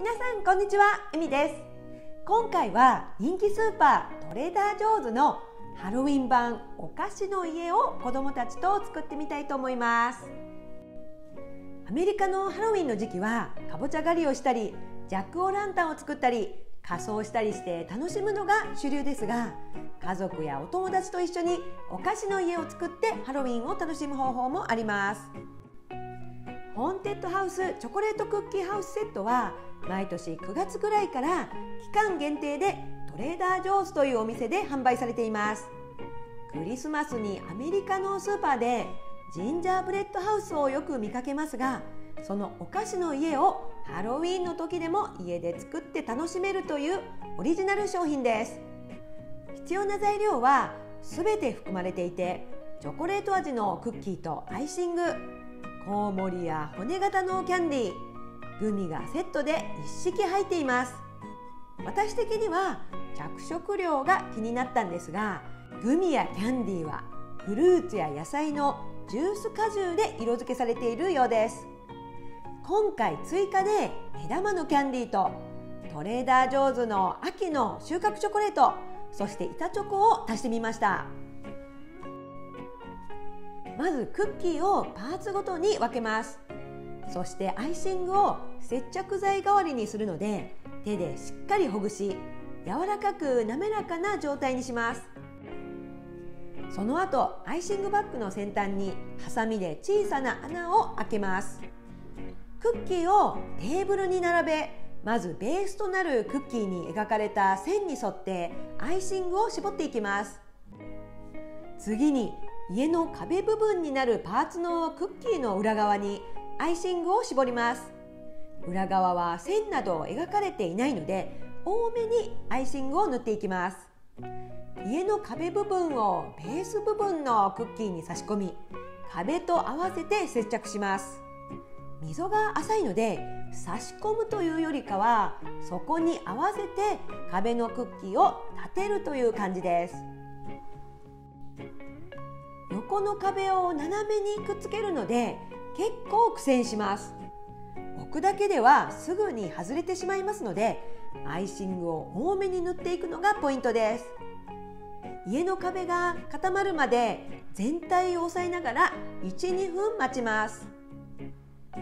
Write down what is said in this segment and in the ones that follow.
皆さんこんにちは。エミです。今回は人気スーパートレーダー・ジョーズのハロウィン版お菓子の家を子供たちと作ってみたいと思います。アメリカのハロウィンの時期はかぼちゃ狩りをしたりジャック・オ・ランタンを作ったり仮装したりして楽しむのが主流ですが家族やお友達と一緒にお菓子の家を作ってハロウィンを楽しむ方法もあります。ホーンテッドハウスチョコレートクッキーハウスセットは毎年9月ぐらいから期間限定でトレーダー・ジョーズというお店で販売されています。クリスマスにアメリカのスーパーでジンジャーブレッドハウスをよく見かけますがそのお菓子の家をハロウィンの時でも家で作って楽しめるというオリジナル商品です。必要な材料は全て含まれていてチョコレート味のクッキーとアイシングコウモリや骨型のキャンディーグミがセットで一式入っています。私的には着色料が気になったんですがグミやキャンディーはフルーツや野菜のジュース果汁で色付けされているようです。今回追加で目玉のキャンディーとトレーダー・ジョーズの秋の収穫チョコレートそして板チョコを足してみました。まずクッキーをパーツごとに分けます。そしてアイシングを接着剤代わりにするので手でしっかりほぐし柔らかく滑らかな状態にします。その後アイシングバッグの先端にハサミで小さな穴を開けます。クッキーをテーブルに並べまずベースとなるクッキーに描かれた線に沿ってアイシングを絞っていきます。次に家の壁部分になるパーツのクッキーの裏側にアイシングを絞ります。裏側は線など描かれていないので多めにアイシングを塗っていきます。家の壁部分をベース部分のクッキーに差し込み壁と合わせて接着します。溝が浅いので差し込むというよりかはそこに合わせて壁のクッキーを立てるという感じです。横の壁を斜めにくっつけるので結構苦戦します。置くだけではすぐに外れてしまいますのでアイシングを多めに塗っていくのがポイントです。家の壁が固まるまで全体を押さえながら12分待ちます。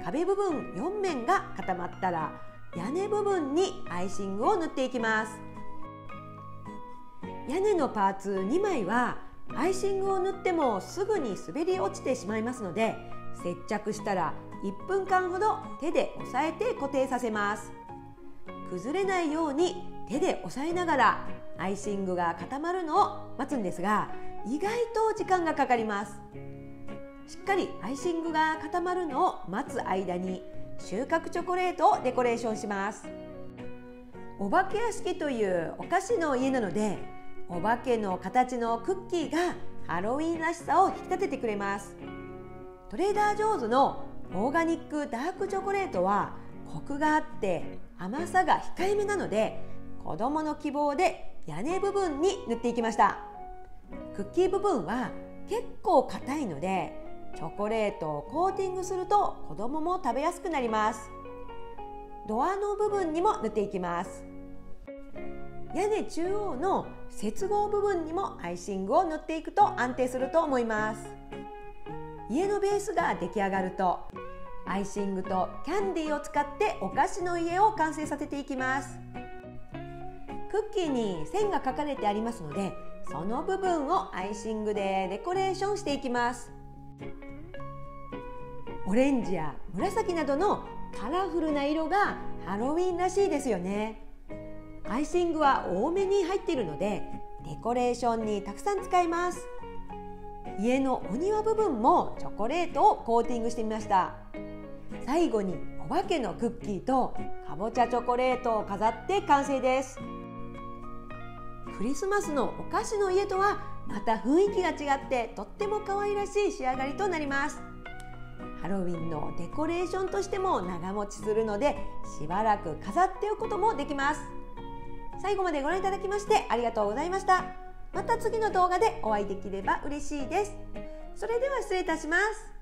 壁部分4面が固まったら屋根部分にアイシングを塗っていきます。屋根のパーツ2枚はアイシングを塗ってもすぐに滑り落ちてしまいますので接着したら1分間ほど手で押さえて固定させます。崩れないように手で押さえながらアイシングが固まるのを待つんですが意外と時間がかかります。しっかりアイシングが固まるのを待つ間に収穫チョコレートをデコレーションします。お化け屋敷というお菓子の家なのでお化けの形のクッキーがハロウィンらしさを引き立ててくれます。トレーダー・ジョーズのオーガニックダークチョコレートはコクがあって甘さが控えめなので子どもの希望で屋根部分に塗っていきました。クッキー部分は結構硬いのでチョコレートをコーティングすると子どもも食べやすくなります。ドアの部分にも塗っていきます。屋根中央の接合部分にもアイシングを塗っていくと安定すると思います。家のベースが出来上がるとアイシングとキャンディーを使ってお菓子の家を完成させていきます。クッキーに線が書かれてありますのでその部分をアイシングでデコレーションしていきます。オレンジや紫などのカラフルな色がハロウィンらしいですよね。アイシングは多めに入っているのでデコレーションにたくさん使います。家のお庭部分もチョコレートをコーティングしてみました。最後にお化けのクッキーとかぼちゃチョコレートを飾って完成です。クリスマスのお菓子の家とはまた雰囲気が違ってとっても可愛らしい仕上がりとなります。ハロウィンのデコレーションとしても長持ちするのでしばらく飾っておくこともできます。最後までご覧いただきましてありがとうございました。また次の動画でお会いできれば嬉しいです。それでは失礼いたします。